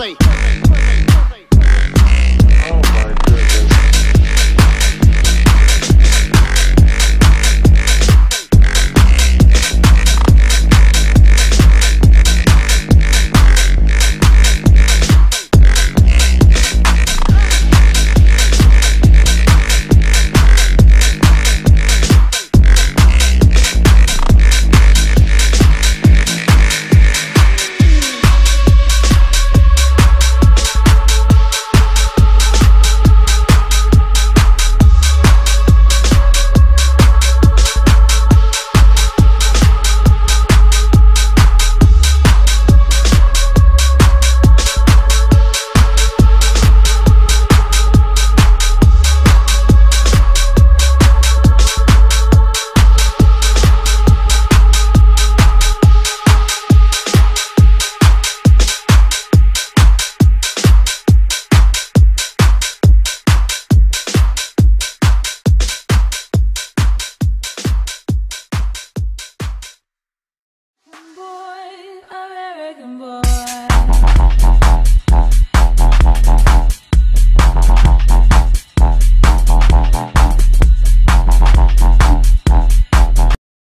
say.